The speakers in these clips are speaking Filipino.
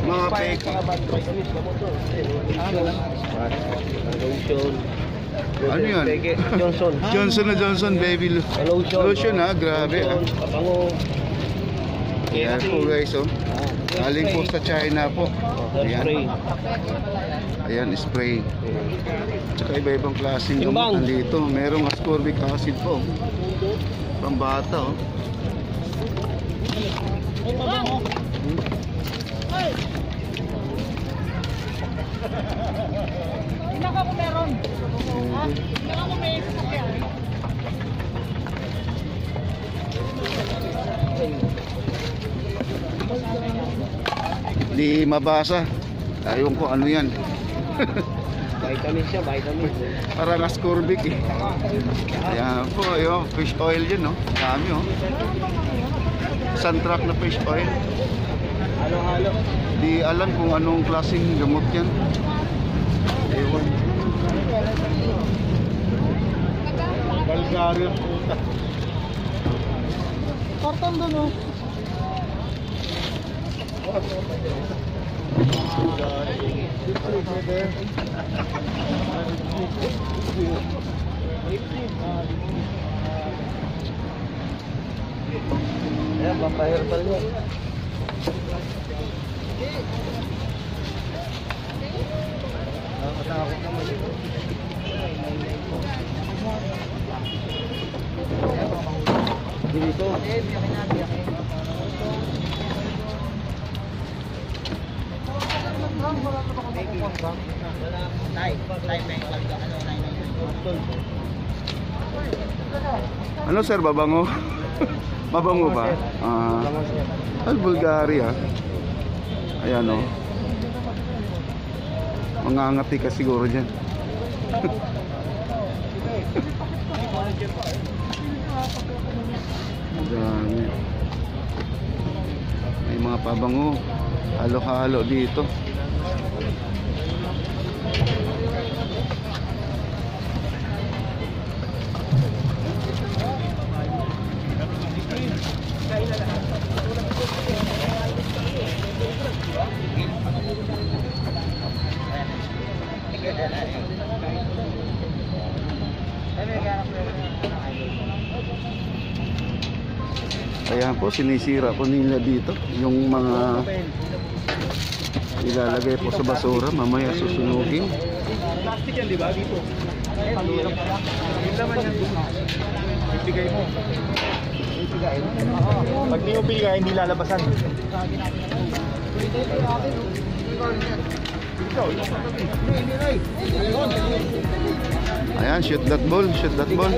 Mga. Ano? Peke. Johnson. Johnson na Johnson baby lo- Lotion. lotion ha, grabe ha. Ayan po guys oh. Galing po sa China po. Ayan. Ayan, spray. Tsaka iba-ibang klaseng gamot nandito. Merong ascorbic acid po. Pambata oh. Di mabasa. Ayun ko ano yan. Vitamin siya, vitamin. Parang ascorbic eh. Ayan po, yun, fish oil yun, no? Dami, oh. Suntrack na fish oil. Halo-halo. Di alam kung anong klaseng gamot yan. Ewan. Bulgaria puta. Karton doon, oh. Ayan, pampaherbal niya. Nakakatakot naman yun. Dito. Ano sir, babango? Mabango ba? Ah, ay, Bulgaria. Ayan, oh. Mangangati ka siguro dyan. May mga pabango. Halo-halo dito. Ayan po, sinisira po nila dito yung mga ilalagay po sa basura, mamaya susunugin. Plastic yan, di ba? Dito. Laman yan. Ibigay mo. Pag di mo bigay, hindi lalabasan. Ayan, shoot that ball, shoot that ball.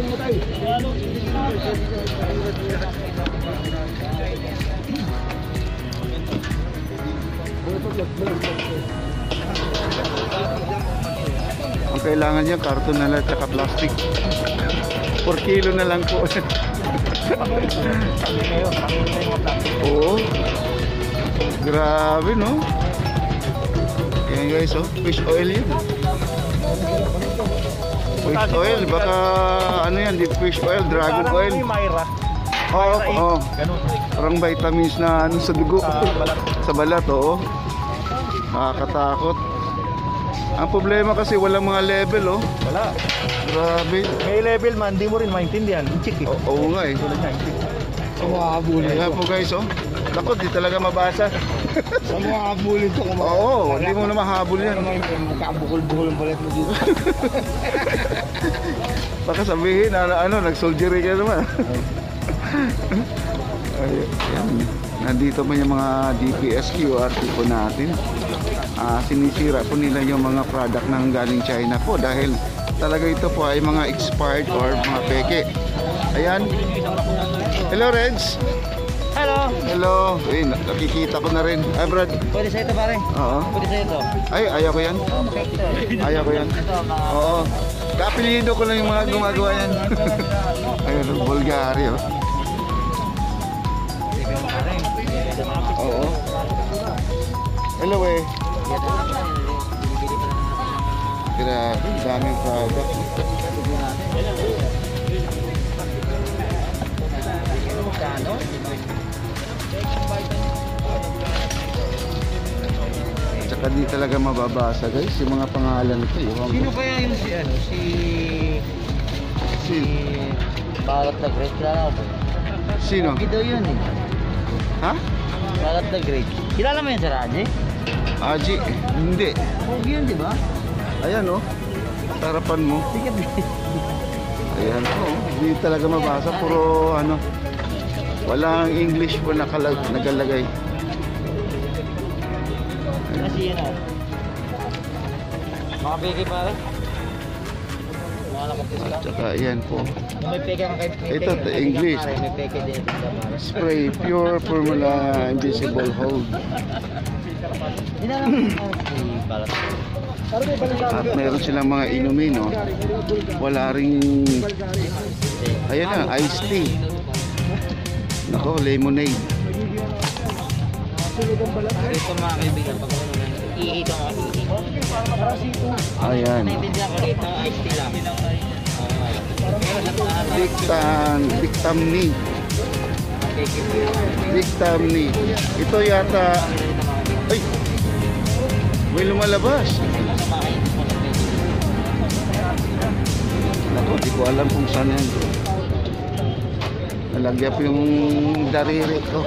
Ang kailangan niya, karton na lang at plastic. 4 kilo na lang po. Oo. Grabe, no? Yan guys, oh. Fish oil yun. Fish oil, baka ano yan, di fish oil, dragon Parang oil. yung Myra. Oo, Myra oo. eight. Ganun. Parang vitamins na ano sa dugo. Sa balat. sa balat, oo. Nakakatakot. Ang problema kasi walang mga level, oh. Wala. Grabe. May level man, di mo rin maintindihan. Chick eh. O- Oo nga eh. Tulad niya, chick. Sa mga kabulin Kaya ko. po guys, oh. Naku, di talaga mabasa. Sa mga kabulin ko. Kung Oo, hindi mo na mahabol yan. Ano may magkabukol-bukol ang balat mo dito. Baka sabihin, ano, ano nag-soldiery ka naman. Ay, yan. Nandito po yung mga DPS QRT po natin. Ah, sinisira po nila yung mga product ng galing China po dahil talaga ito po ay mga expired or mga peke. Ayan. Hello, Reds. Hello. Hello. Eh, nakikita ko na rin. Ay, Brad. Pwede sa ito pare. Oo. Pwede sa ito. Ay, ayaw ko yan. Ayaw ko yan. Oo. Kapilido ko lang yung mga gumagawa yan. Ayun, Bulgari, oh. Natin. Grabe, daming product. Tsaka di talaga mababasa guys, yung mga pangalan nito. Yung Sino kaya yung si ano? Si... Si, Balat na Great. Ko sino? Pogi daw yun eh. Ha? Balat na Great. Kilala mo yun sa Raji? Aji? Hindi. Pogi yun, di ba? Ayan oh. Tarapan mo. Sikat din. Ayan oh. Hindi talaga mabasa. Puro ano. Walang English po nakalag, nagalagay. Kasi yun oh. Mga peke pare. Mga nakapis ka. Tsaka ayan po. Ito, kay English. Spray Pure Formula Invisible Hold. At meron silang mga inumin no. Wala ring Ayan na, iced tea. Nako, lemonade. Ito mga kaibigan, pag mo iihito. Ayan. Dictamni. peke mo yun. Dictamni. Ito yata, ay, may lumalabas. Nako, di ko alam kung saan yan. Nalagyan po yung dariri ko.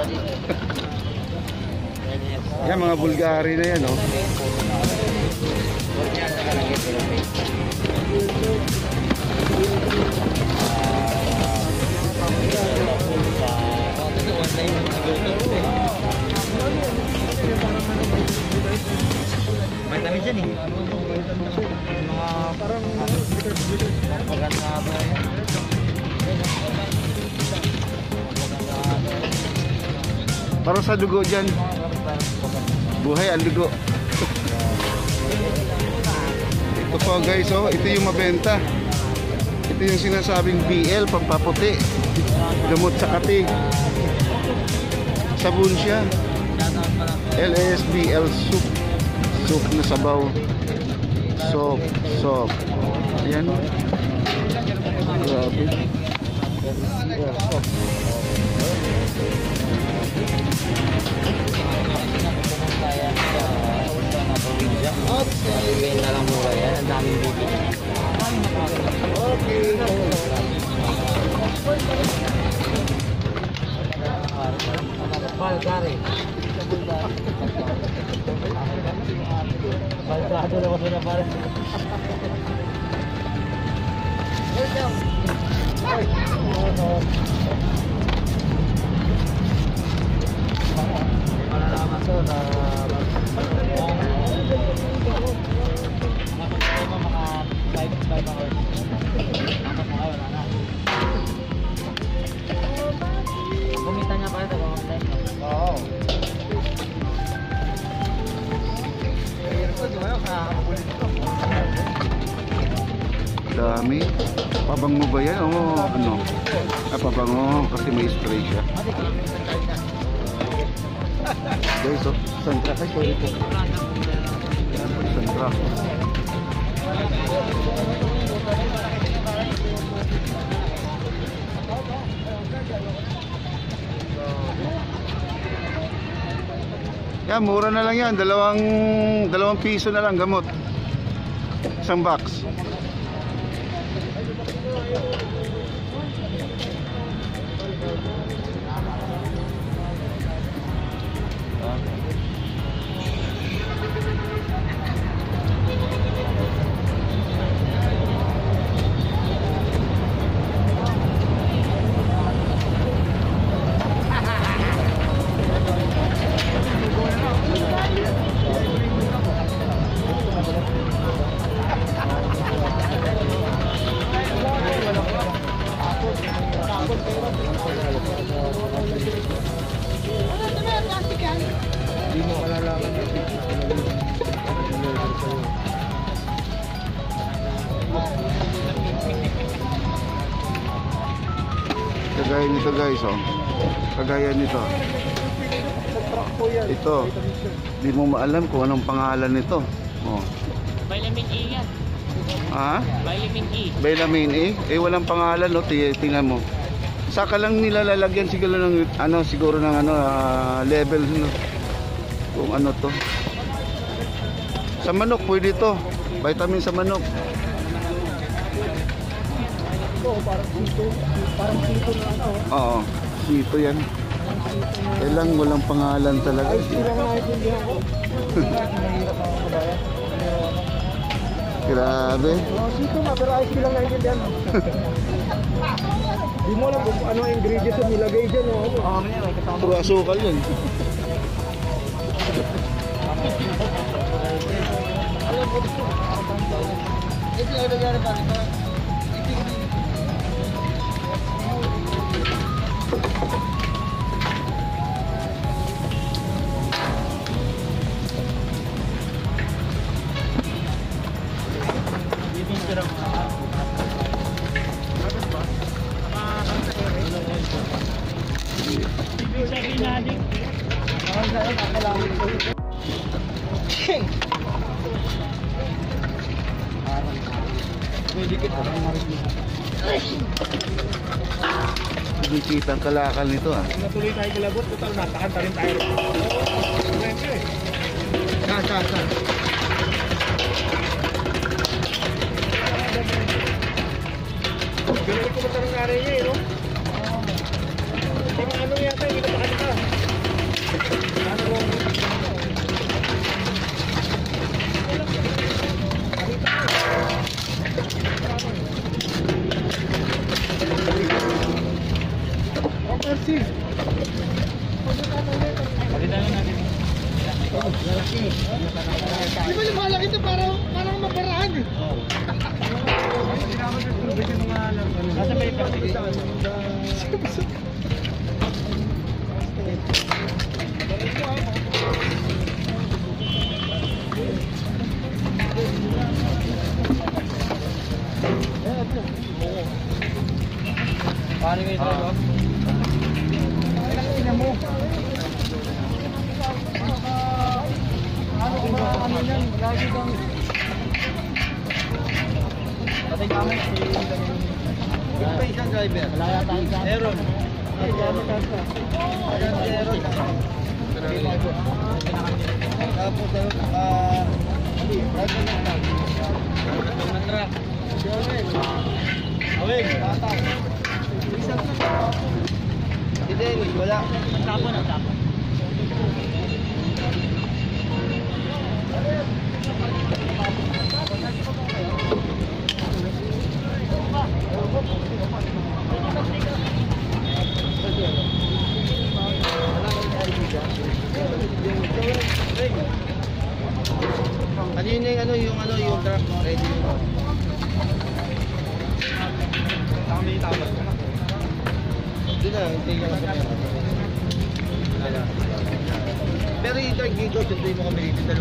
yan, mga Bulgari na yan, oh. Eh. Mga parang maganda ba. Buhay. Ito guys, oh. Ito yung mabenta. Ito yung sinasabing BL, pampaputi. Gamot sa kati. Sabon siya. LSBL soup. Soup na sabaw. Soap, soap. Ayan. oh. Grabe. Benta lang mura yan. Ang daming bibili. Balgari. Balgado naman na mga 5 hours. Tapos mga wala na. Kumita niya pa ito kung online. Oo. Dami. Pabango ba yan? O ano? Ah, pabango kasi may spray siya. Guys, oh, santra. Ay, sorry po. Santra. Yan, mura na lang yan. Dalawang, dalawang piso na lang gamot. Isang box. Ito. Di mo maalam kung anong pangalan nito. Oh. Vitamin E yan. Ha? Vitamin E. Vitamin A? Eh walang pangalan no, Ti- tingnan mo. Saka lang nila lalagyan siguro ng ano siguro ng ano ah, level no. Kung ano to. Sa manok pwede to. Vitamin sa manok. Ito, parang dito. Parang dito na ano. Oo. Dito yan. Kailang walang pangalan talaga. Ay, lang naiintindihan ko. Grabe. Oh, sito nga, pero ayos lang naiintindihan. Di mo alam kung ano ingredients na nilagay dyan. Oh. Oo, may kasama. Puro asukal yun. Hindi kita ang kalakal nito ah. Natuloy tayo kilabot, total napakanta rin tayo. Siyempre. Sa, sa, Di ba yung malaki ito parang, parang maparaan eh? Nasa may Paano kayo tayo? Ano kung mga ano yan, lagi kang... Patay kami. Yung pa isang driver. Malaya tayo sa... Meron. Ay, dami ka sa... Meron. Tapos ano, ah... Driver ng truck. Driver ng truck. Awing. Tata. Isang truck. Si Dennis, wala. Tapon ang tapon.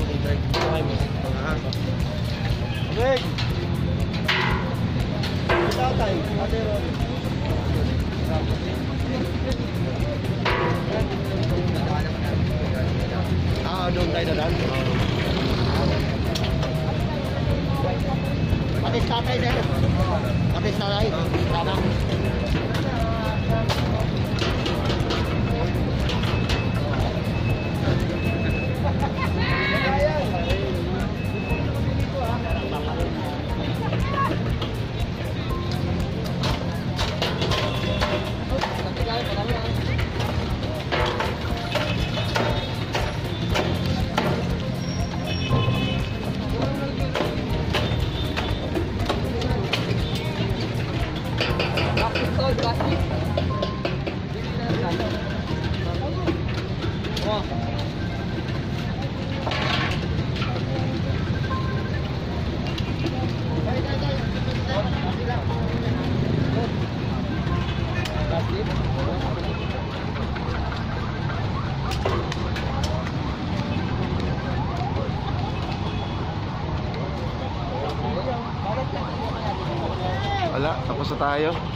Kami dito. Okay mo. Ha? Greg! Tatay, ate Ron. Ah, doon tayo na lang? Patis tatay sir. Patis tatay. Tama. Tayo.